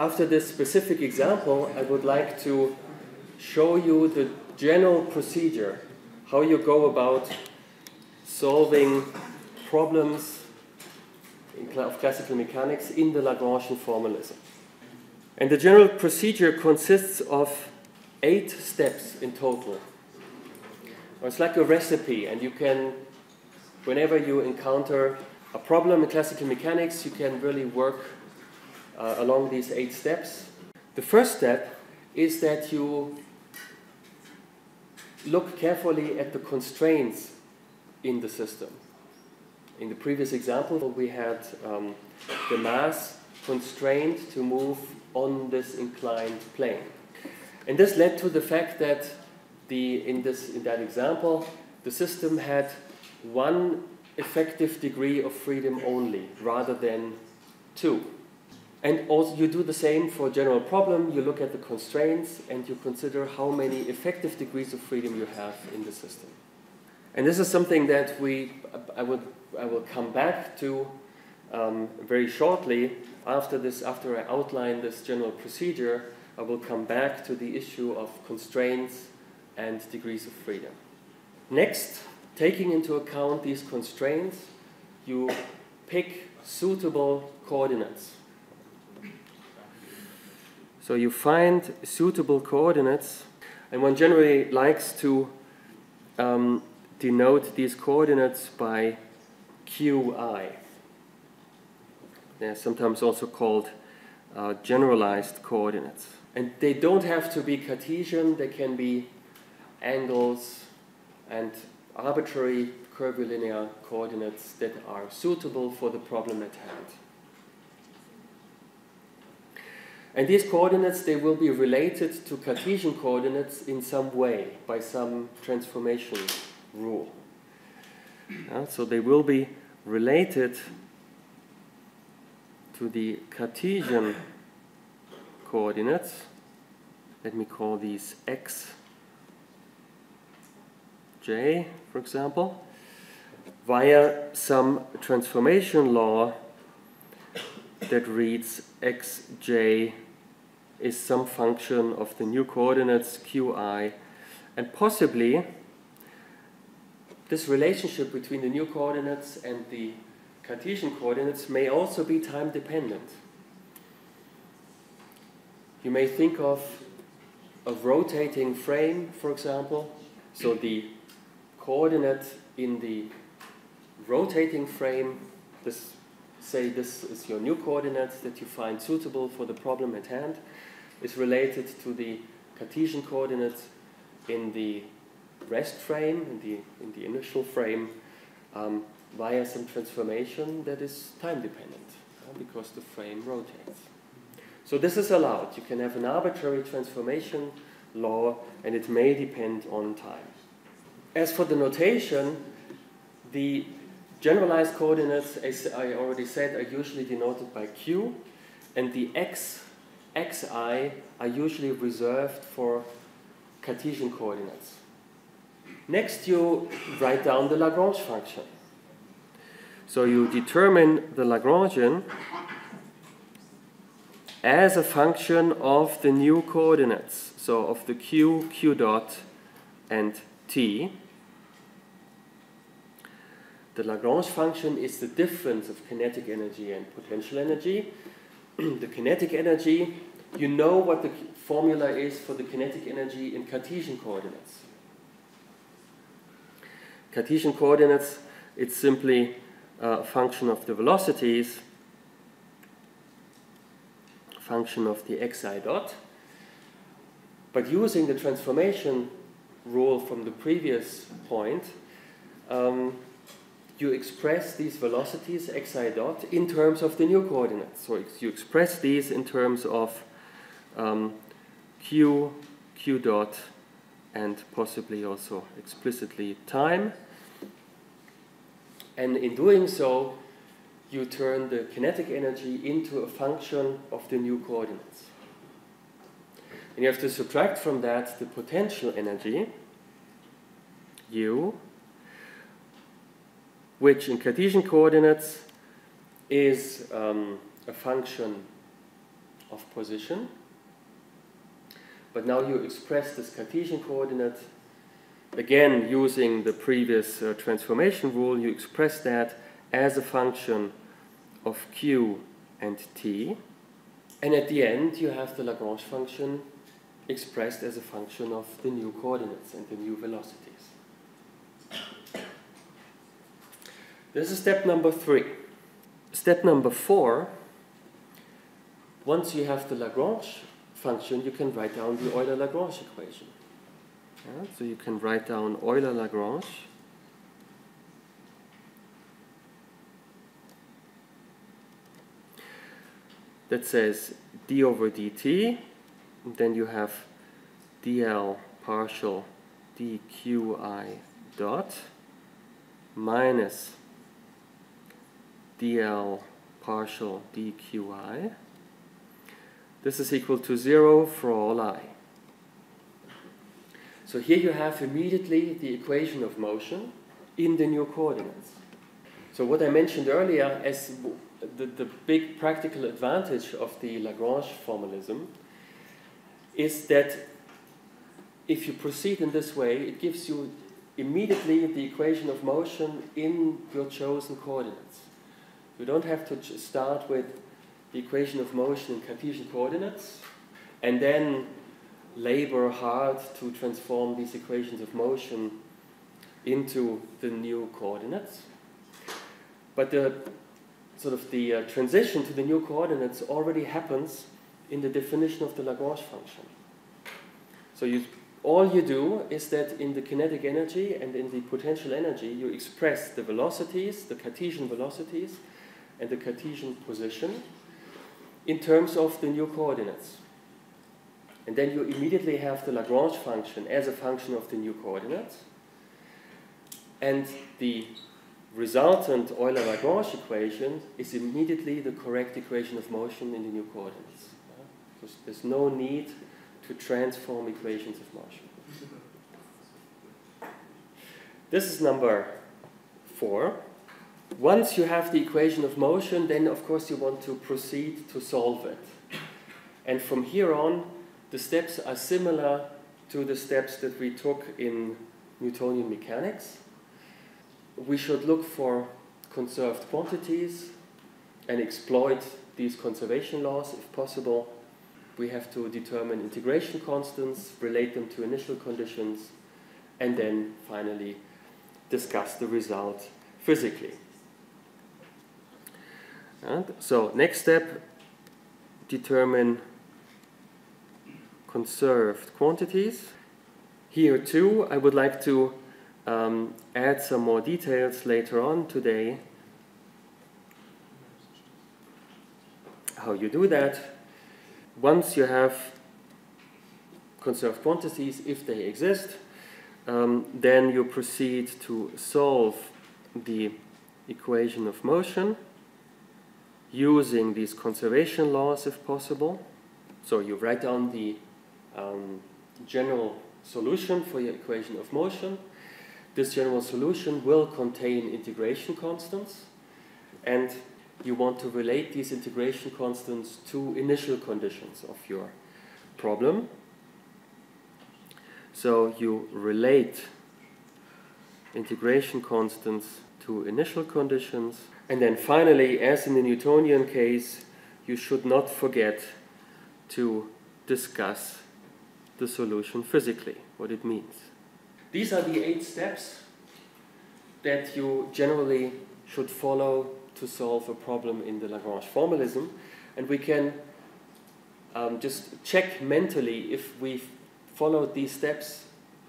after this specific example, I would like to show you the general procedure, how you go about solving problems of classical mechanics in the Lagrangian formalism. And the general procedure consists of eight steps in total. It's like a recipe, and you can, whenever you encounter a problem in classical mechanics, you can really work uh, along these eight steps. The first step is that you look carefully at the constraints in the system. In the previous example, we had um, the mass constrained to move on this inclined plane. And this led to the fact that the, in, this, in that example, the system had one effective degree of freedom only, rather than two. And also you do the same for general problem. You look at the constraints and you consider how many effective degrees of freedom you have in the system. And this is something that we, I, would, I will come back to um, very shortly after this, after I outline this general procedure, I will come back to the issue of constraints and degrees of freedom. Next, taking into account these constraints, you pick suitable coordinates. So you find suitable coordinates, and one generally likes to um, denote these coordinates by qi. They're sometimes also called uh, generalized coordinates. And they don't have to be Cartesian, they can be angles and arbitrary curvilinear coordinates that are suitable for the problem at hand. And these coordinates, they will be related to Cartesian coordinates in some way, by some transformation rule. Uh, so they will be related to the Cartesian coordinates. Let me call these x, j, for example, via some transformation law that reads xj is some function of the new coordinates qi and possibly this relationship between the new coordinates and the Cartesian coordinates may also be time dependent. You may think of a rotating frame, for example. So the coordinate in the rotating frame, this, say this is your new coordinate that you find suitable for the problem at hand, is related to the Cartesian coordinate in the rest frame, in the, in the initial frame, um, via some transformation that is time dependent uh, because the frame rotates. So this is allowed. You can have an arbitrary transformation law and it may depend on time. As for the notation, the generalized coordinates, as I already said, are usually denoted by q and the x, xi are usually reserved for Cartesian coordinates. Next, you write down the Lagrange function. So you determine the Lagrangian as a function of the new coordinates, so of the q, q dot, and t. The Lagrange function is the difference of kinetic energy and potential energy. the kinetic energy, you know what the formula is for the kinetic energy in Cartesian coordinates. Cartesian coordinates, it's simply a function of the velocities, function of the xi dot. But using the transformation rule from the previous point, um, you express these velocities xi dot in terms of the new coordinates. So you express these in terms of um, q, q dot, and possibly also explicitly time. And in doing so, you turn the kinetic energy into a function of the new coordinates. And you have to subtract from that the potential energy, u, which in Cartesian coordinates is um, a function of position. But now you express this Cartesian coordinate again using the previous uh, transformation rule. You express that as a function of q and t. And at the end, you have the Lagrange function expressed as a function of the new coordinates and the new velocities. This is step number three. Step number four, once you have the Lagrange function, you can write down the Euler-Lagrange equation. Yeah, so you can write down Euler-Lagrange. That says d over dt, then you have dl partial dqi dot minus dl partial dqi. This is equal to 0 for all i. So here you have immediately the equation of motion in the new coordinates. So what I mentioned earlier as the, the big practical advantage of the Lagrange formalism is that if you proceed in this way, it gives you immediately the equation of motion in your chosen coordinates. You don't have to start with the equation of motion in Cartesian coordinates and then labor hard to transform these equations of motion into the new coordinates. But the sort of the uh, transition to the new coordinates already happens in the definition of the Lagrange function. So you, all you do is that in the kinetic energy and in the potential energy, you express the velocities, the Cartesian velocities, and the Cartesian position in terms of the new coordinates. And then you immediately have the Lagrange function as a function of the new coordinates. And the resultant Euler-Lagrange equation is immediately the correct equation of motion in the new coordinates. There's no need to transform equations of motion. This is number four. Once you have the equation of motion, then of course you want to proceed to solve it. And from here on, the steps are similar to the steps that we took in Newtonian mechanics. We should look for conserved quantities and exploit these conservation laws if possible. We have to determine integration constants, relate them to initial conditions, and then finally discuss the result physically. And so next step, determine conserved quantities. Here too, I would like to um, add some more details later on today. How you do that. Once you have conserved quantities, if they exist, um, then you proceed to solve the equation of motion using these conservation laws if possible. So you write down the um, general solution for your equation of motion. This general solution will contain integration constants and you want to relate these integration constants to initial conditions of your problem. So you relate integration constants to initial conditions and then finally, as in the Newtonian case, you should not forget to discuss the solution physically, what it means. These are the eight steps that you generally should follow to solve a problem in the Lagrange formalism. And we can um, just check mentally if we followed these steps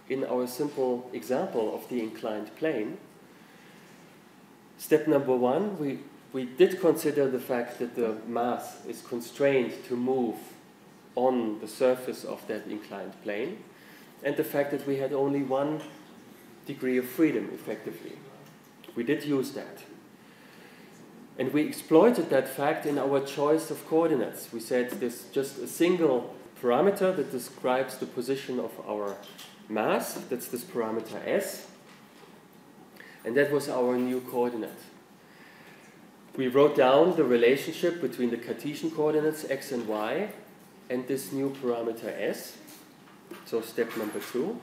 in our simple example of the inclined plane. Step number one, we, we did consider the fact that the mass is constrained to move on the surface of that inclined plane, and the fact that we had only one degree of freedom, effectively. We did use that. And we exploited that fact in our choice of coordinates. We said there's just a single parameter that describes the position of our mass, that's this parameter s, and that was our new coordinate. we wrote down the relationship between the Cartesian coordinates x and y and this new parameter s. So step number two.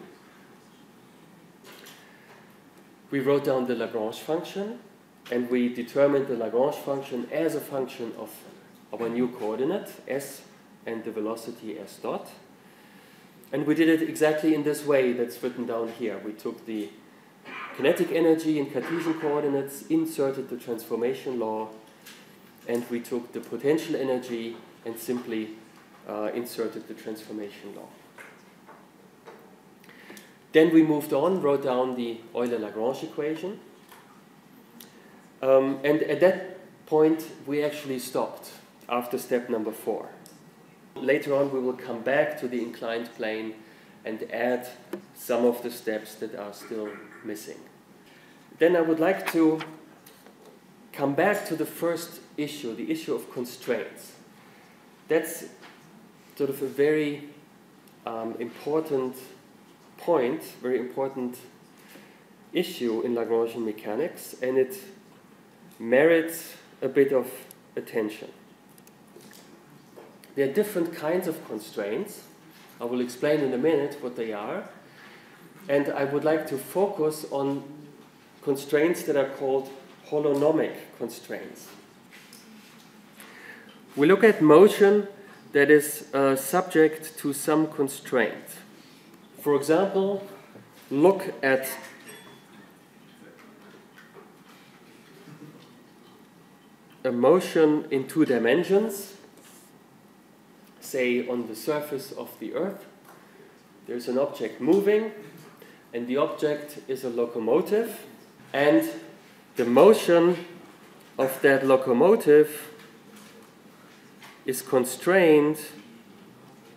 We wrote down the Lagrange function and we determined the Lagrange function as a function of our new coordinate s and the velocity s dot. And we did it exactly in this way that's written down here. We took the kinetic energy in Cartesian coordinates, inserted the transformation law, and we took the potential energy and simply uh, inserted the transformation law. Then we moved on, wrote down the Euler-Lagrange equation. Um, and at that point, we actually stopped after step number four. Later on, we will come back to the inclined plane and add some of the steps that are still missing. Then I would like to come back to the first issue, the issue of constraints. That's sort of a very um, important point, very important issue in Lagrangian mechanics, and it merits a bit of attention. There are different kinds of constraints. I will explain in a minute what they are. And I would like to focus on constraints that are called holonomic constraints. We look at motion that is uh, subject to some constraint. For example, look at a motion in two dimensions, say on the surface of the Earth. There's an object moving, and the object is a locomotive, and the motion of that locomotive is constrained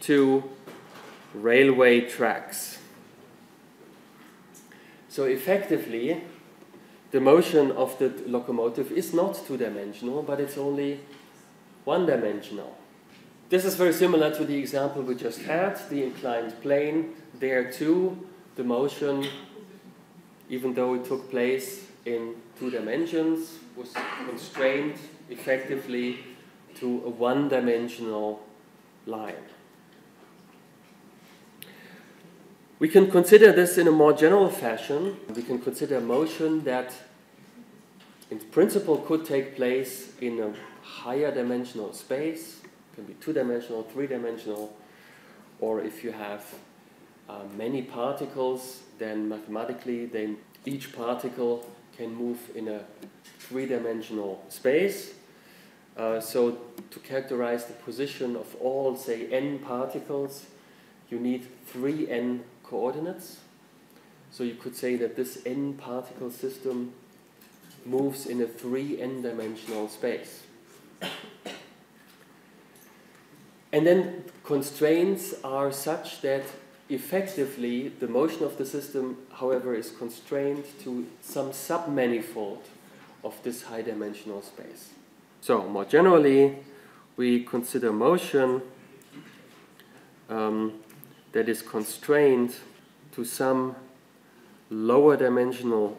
to railway tracks. So effectively, the motion of the locomotive is not two-dimensional, but it's only one-dimensional. This is very similar to the example we just had, the inclined plane. There too, the motion, even though it took place in two dimensions, was constrained effectively to a one-dimensional line. We can consider this in a more general fashion. We can consider motion that in principle could take place in a higher dimensional space, can be two-dimensional, three-dimensional, or if you have uh, many particles, then mathematically then each particle can move in a three-dimensional space. Uh, so to characterize the position of all, say, n particles, you need 3n coordinates. So you could say that this n particle system moves in a 3n dimensional space. And then constraints are such that effectively the motion of the system, however, is constrained to some submanifold of this high dimensional space. So, more generally, we consider motion um, that is constrained to some lower dimensional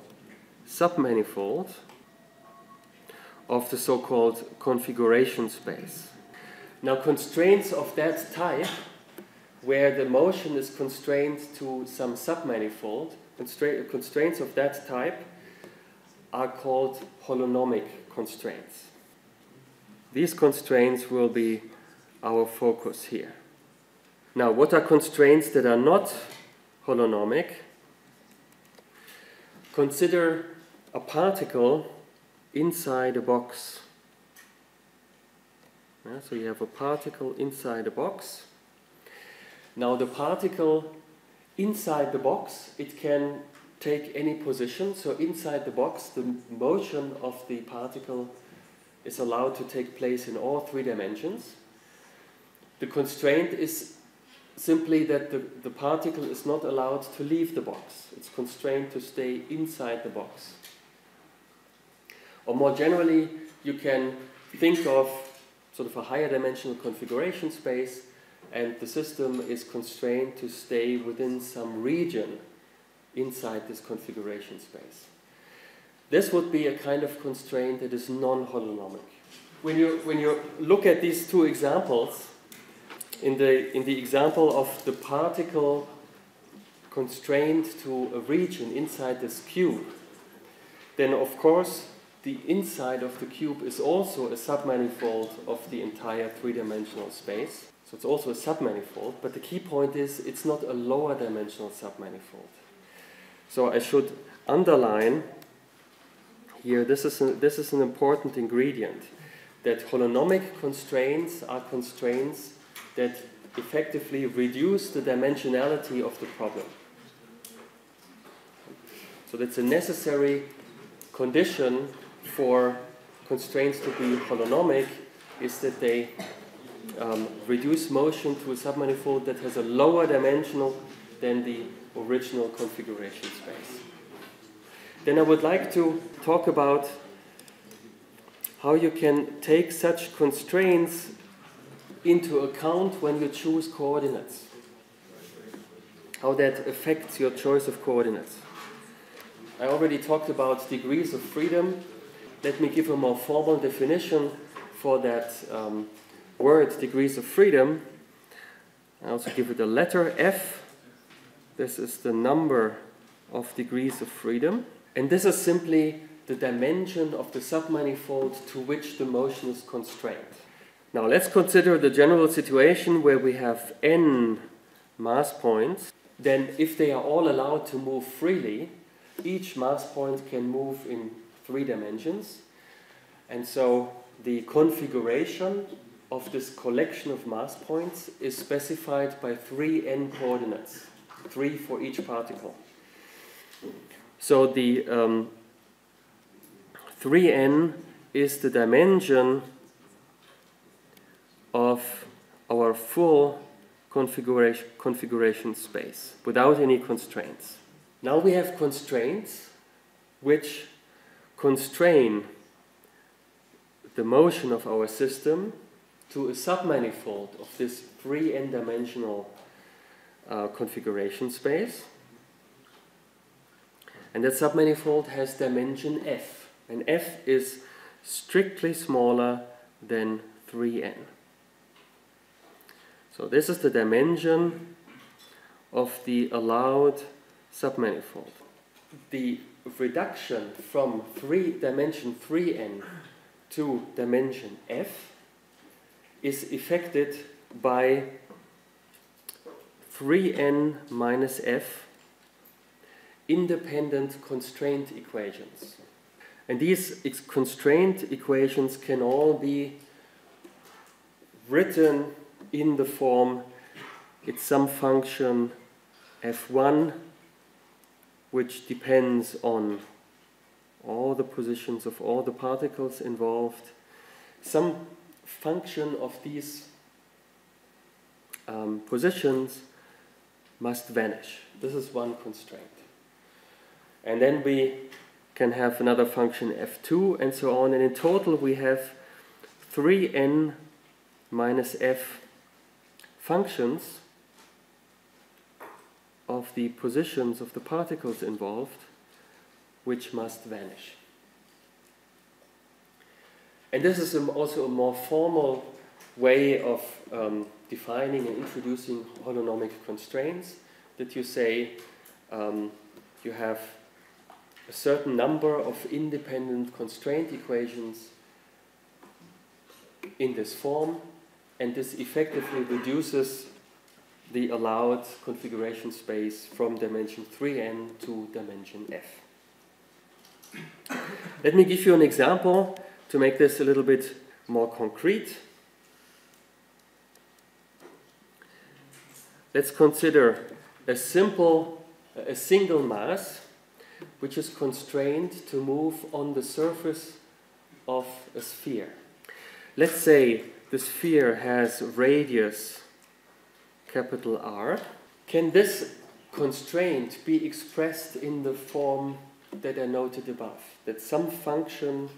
submanifold of the so-called configuration space. Now constraints of that type, where the motion is constrained to some submanifold, constra constraints of that type are called holonomic constraints. These constraints will be our focus here. Now, what are constraints that are not holonomic? Consider a particle inside a box. Yeah, so you have a particle inside a box. Now the particle inside the box, it can take any position. So inside the box, the motion of the particle is allowed to take place in all three dimensions. The constraint is simply that the, the particle is not allowed to leave the box. It's constrained to stay inside the box. Or more generally, you can think of sort of a higher dimensional configuration space and the system is constrained to stay within some region inside this configuration space. this would be a kind of constraint that is non-holonomic. When you, when you look at these two examples, in the, in the example of the particle constrained to a region inside this cube, then of course the inside of the cube is also a submanifold of the entire three-dimensional space. So it's also a submanifold, but the key point is it's not a lower dimensional submanifold. So I should underline here, this is, a, this is an important ingredient, that holonomic constraints are constraints that effectively reduce the dimensionality of the problem. So that's a necessary condition for constraints to be holonomic is that they um, reduce motion to a submanifold that has a lower dimensional than the original configuration space. Then I would like to talk about how you can take such constraints into account when you choose coordinates. How that affects your choice of coordinates. I already talked about degrees of freedom. Let me give a more formal definition for that um, word, degrees of freedom. I also give it a letter F. This is the number of degrees of freedom. And this is simply the dimension of the submanifold to which the motion is constrained. Now let's consider the general situation where we have n mass points. Then if they are all allowed to move freely, each mass point can move in three dimensions. And so the configuration of this collection of mass points is specified by three n coordinates, three for each particle. So the um, 3n is the dimension of our full configuration, configuration space without any constraints. Now we have constraints which constrain the motion of our system to a submanifold of this 3n dimensional uh, configuration space. And that submanifold has dimension f, and f is strictly smaller than 3n. So this is the dimension of the allowed submanifold. The reduction from three dimension 3n to dimension f is effected by 3n minus f independent constraint equations. And these constraint equations can all be written in the form it's some function f1 which depends on all the positions of all the particles involved. Some function of these um, positions must vanish. This is one constraint. And then we can have another function f2 and so on. And in total we have 3n minus f functions of the positions of the particles involved which must vanish. And this is also a more formal way of um, defining and introducing holonomic constraints that you say um, you have a certain number of independent constraint equations in this form, and this effectively reduces the allowed configuration space from dimension 3n to dimension f. Let me give you an example to make this a little bit more concrete. Let's consider a simple, a single mass which is constrained to move on the surface of a sphere. Let's say the sphere has radius capital R. Can this constraint be expressed in the form that I noted above? That some function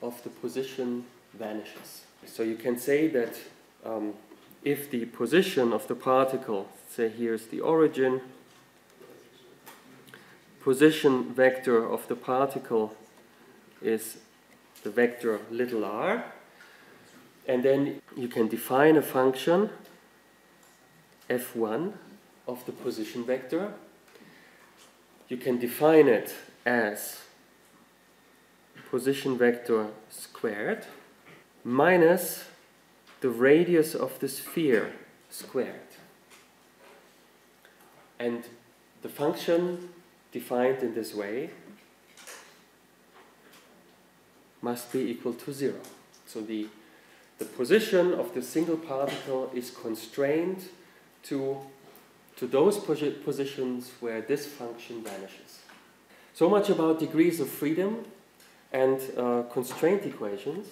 of the position vanishes. So you can say that um, if the position of the particle, say here's the origin, position vector of the particle is the vector little r. And then you can define a function f1 of the position vector. You can define it as position vector squared minus the radius of the sphere squared. And the function defined in this way must be equal to zero. So the, the position of the single particle is constrained to, to those positions where this function vanishes. So much about degrees of freedom and uh, constraint equations.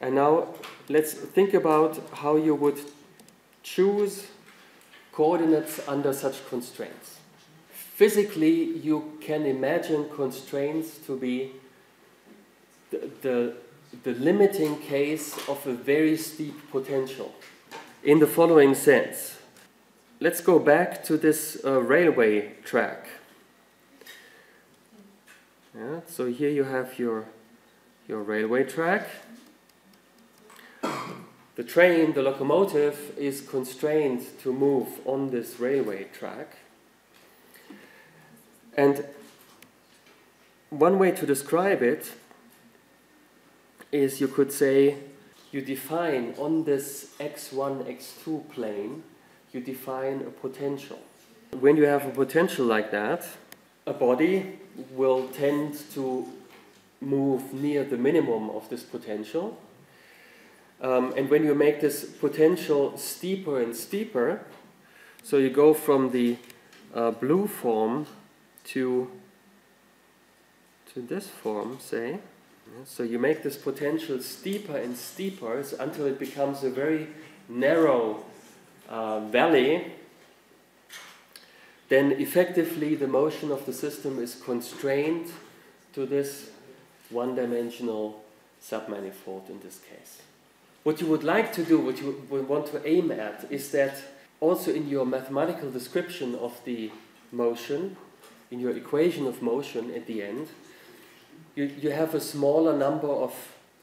And now let's think about how you would choose coordinates under such constraints. Physically, you can imagine constraints to be the, the, the limiting case of a very steep potential in the following sense. Let's go back to this uh, railway track. Yeah, so here you have your, your railway track. The train, the locomotive, is constrained to move on this railway track. And one way to describe it is you could say you define on this x1, x2 plane, you define a potential. When you have a potential like that, a body will tend to move near the minimum of this potential. Um, and when you make this potential steeper and steeper, so you go from the uh, blue form to, to this form, say, so you make this potential steeper and steeper until it becomes a very narrow uh, valley. Then effectively the motion of the system is constrained to this one-dimensional submanifold in this case. What you would like to do, what you would want to aim at, is that also in your mathematical description of the motion, in your equation of motion at the end, you, you have a smaller number of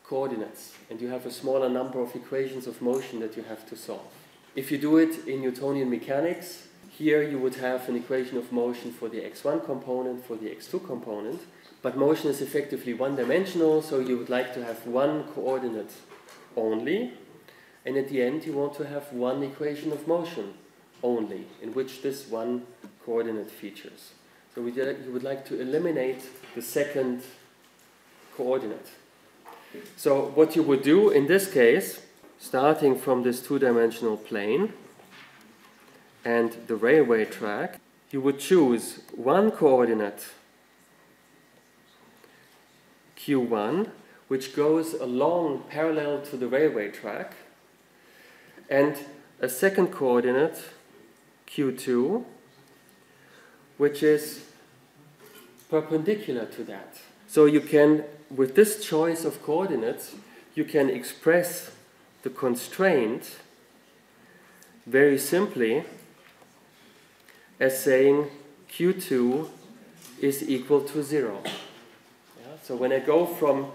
coordinates and you have a smaller number of equations of motion that you have to solve. If you do it in Newtonian mechanics, here you would have an equation of motion for the x1 component, for the x2 component, but motion is effectively one-dimensional, so you would like to have one coordinate only, and at the end you want to have one equation of motion only, in which this one coordinate features. So we you would like to eliminate the second coordinate. So what you would do in this case, starting from this two-dimensional plane and the railway track, you would choose one coordinate q1 which goes along parallel to the railway track and a second coordinate q2 which is perpendicular to that. So you can with this choice of coordinates, you can express the constraint very simply as saying q2 is equal to 0. Yeah? So when I go from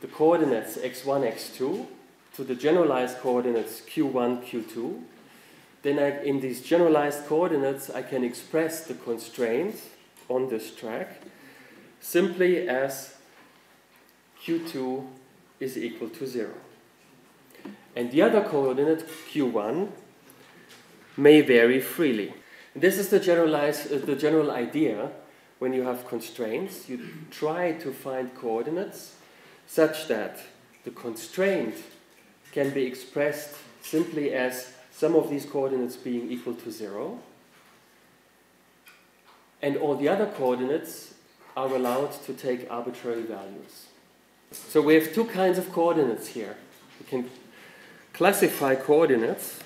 the coordinates x1, x2 to the generalized coordinates q1, q2, then I, in these generalized coordinates I can express the constraint on this track simply as q2 is equal to 0. And the other coordinate, q1, may vary freely. This is the, generalized, uh, the general idea when you have constraints. You try to find coordinates such that the constraint can be expressed simply as some of these coordinates being equal to 0, and all the other coordinates are allowed to take arbitrary values. So we have two kinds of coordinates here. We can classify coordinates.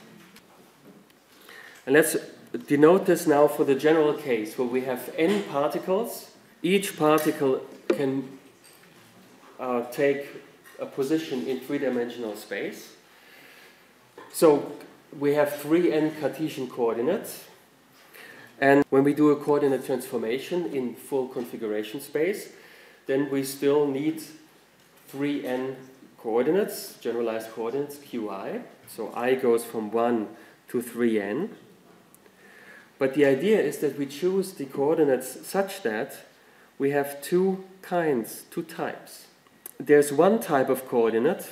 And let's denote this now for the general case where we have n particles. Each particle can uh, take a position in three-dimensional space. So we have three n Cartesian coordinates. And when we do a coordinate transformation in full configuration space, then we still need 3n coordinates, generalized coordinates, qi. So i goes from 1 to 3n. But the idea is that we choose the coordinates such that we have two kinds, two types. There's one type of coordinate,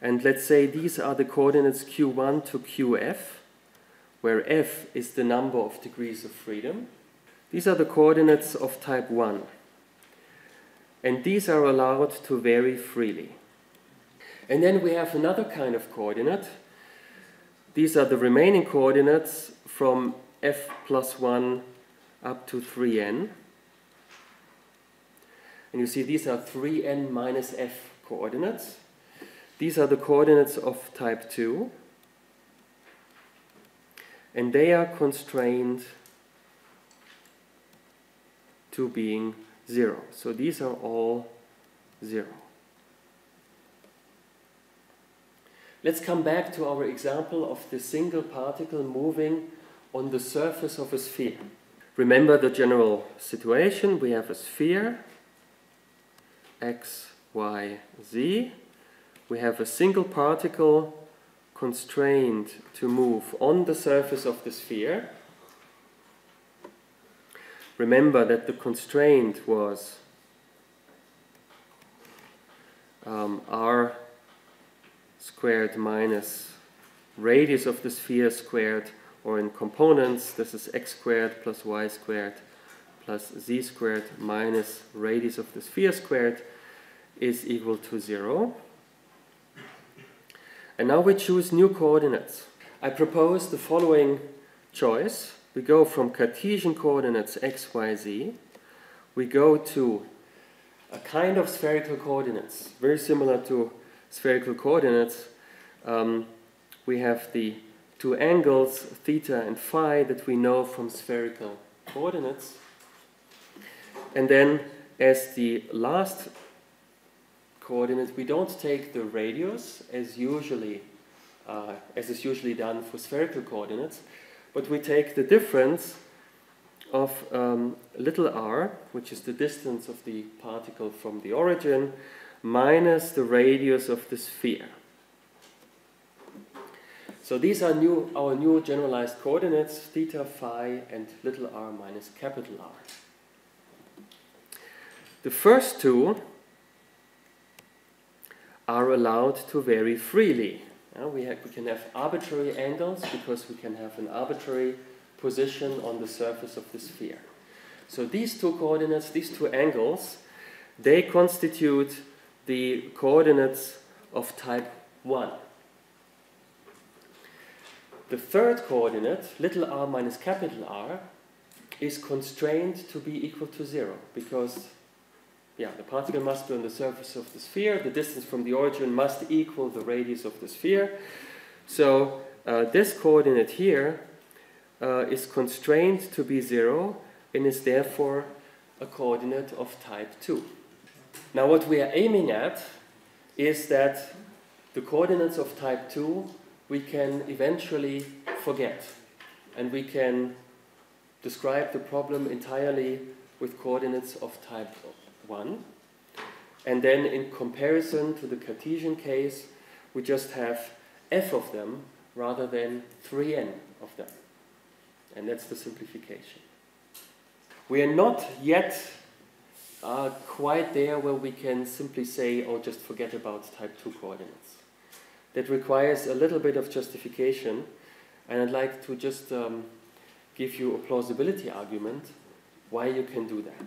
and let's say these are the coordinates q1 to qf, where f is the number of degrees of freedom. These are the coordinates of type 1. And these are allowed to vary freely. And then we have another kind of coordinate. These are the remaining coordinates from f plus 1 up to 3n. And you see these are 3n minus f coordinates. These are the coordinates of type 2. And they are constrained to being 0. So these are all 0. Let's come back to our example of the single particle moving on the surface of a sphere. Remember the general situation. We have a sphere, x, y, z. We have a single particle constrained to move on the surface of the sphere. Remember that the constraint was um, r squared minus radius of the sphere squared, or in components, this is x squared plus y squared plus z squared minus radius of the sphere squared is equal to 0. And now we choose new coordinates. I propose the following choice. We go from Cartesian coordinates x, y, z. We go to a kind of spherical coordinates, very similar to spherical coordinates, um, we have the two angles, theta and phi, that we know from spherical coordinates. And then as the last coordinate, we don't take the radius as usually, uh, as is usually done for spherical coordinates, but we take the difference of um, little r, which is the distance of the particle from the origin, minus the radius of the sphere. So these are new, our new generalized coordinates, theta, phi, and little r minus capital R. The first two are allowed to vary freely. Uh, we, have, we can have arbitrary angles because we can have an arbitrary position on the surface of the sphere. So these two coordinates, these two angles, they constitute the coordinates of type 1. The third coordinate, little r minus capital R, is constrained to be equal to 0 because yeah, the particle must be on the surface of the sphere. The distance from the origin must equal the radius of the sphere. So uh, this coordinate here uh, is constrained to be 0 and is therefore a coordinate of type 2. Now what we are aiming at is that the coordinates of type 2 we can eventually forget and we can describe the problem entirely with coordinates of type 1 and then in comparison to the Cartesian case we just have f of them rather than 3n of them and that's the simplification. We are not yet uh, quite there where we can simply say, oh, just forget about type 2 coordinates. That requires a little bit of justification, and I'd like to just um, give you a plausibility argument why you can do that.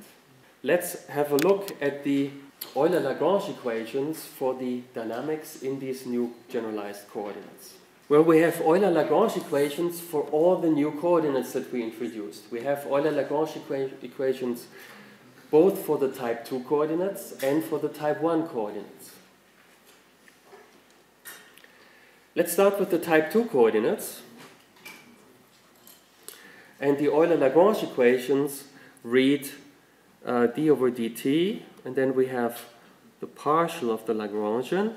Let's have a look at the Euler-Lagrange equations for the dynamics in these new generalized coordinates. Well, we have Euler-Lagrange equations for all the new coordinates that we introduced. We have Euler-Lagrange equa equations both for the type 2 coordinates and for the type 1 coordinates. Let's start with the type 2 coordinates. And the Euler-Lagrange equations read uh, d over dt, and then we have the partial of the Lagrangian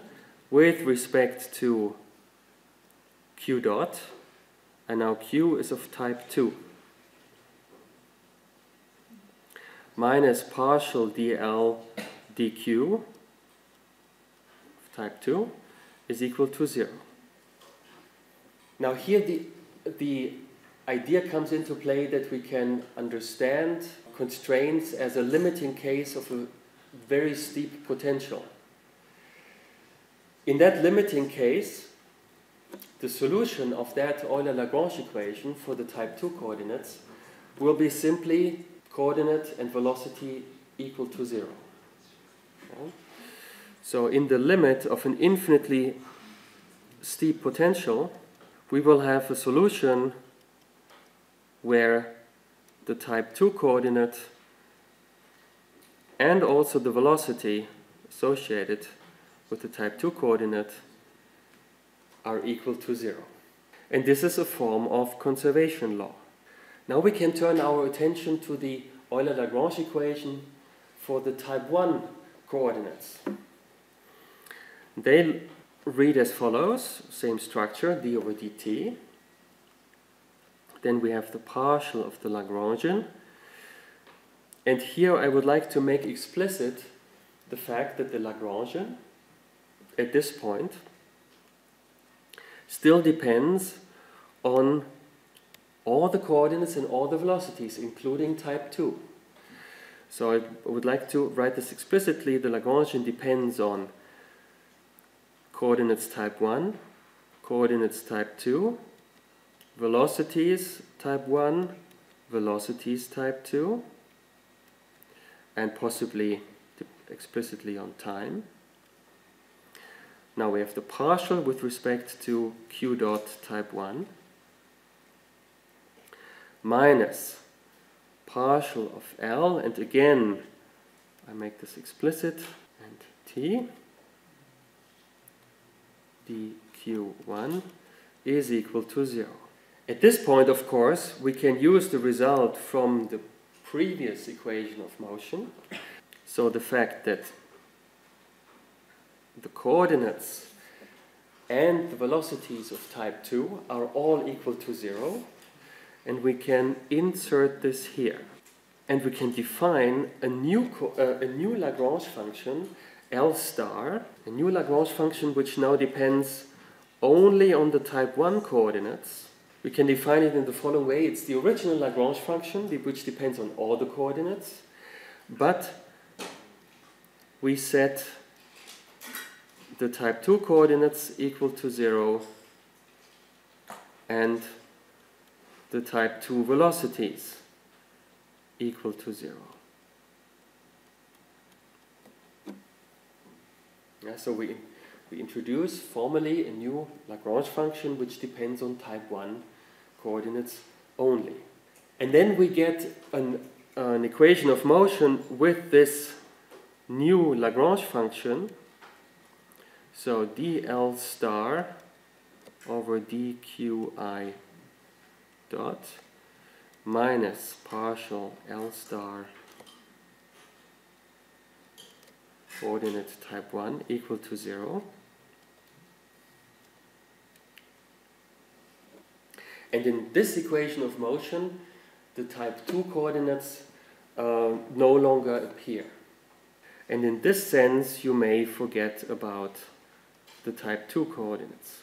with respect to q dot, and now q is of type 2. minus partial dl dq of type 2 is equal to 0. Now here the, the idea comes into play that we can understand constraints as a limiting case of a very steep potential. In that limiting case, the solution of that Euler-Lagrange equation for the type 2 coordinates will be simply coordinate and velocity equal to 0. Okay. So in the limit of an infinitely steep potential, we will have a solution where the type 2 coordinate and also the velocity associated with the type 2 coordinate are equal to 0. And this is a form of conservation law. Now we can turn our attention to the Euler-Lagrange equation for the type 1 coordinates. They read as follows, same structure, d over dt. Then we have the partial of the Lagrangian. And here I would like to make explicit the fact that the Lagrangian, at this point, still depends on all the coordinates and all the velocities, including type 2. So I would like to write this explicitly. The Lagrangian depends on coordinates type 1, coordinates type 2, velocities type 1, velocities type 2, and possibly explicitly on time. Now we have the partial with respect to q dot type 1 minus partial of L, and again, I make this explicit, and T, dq1 is equal to 0. At this point, of course, we can use the result from the previous equation of motion. So the fact that the coordinates and the velocities of type 2 are all equal to 0 and we can insert this here. And we can define a new, uh, a new Lagrange function, L star, a new Lagrange function which now depends only on the type 1 coordinates. We can define it in the following way. It's the original Lagrange function which depends on all the coordinates, but we set the type 2 coordinates equal to 0 and the type 2 velocities equal to 0. Yeah, so we, we introduce formally a new Lagrange function which depends on type 1 coordinates only. And then we get an, an equation of motion with this new Lagrange function. So dl star over dqi dot minus partial L star coordinate type 1 equal to 0. And in this equation of motion, the type 2 coordinates uh, no longer appear. And in this sense, you may forget about the type 2 coordinates.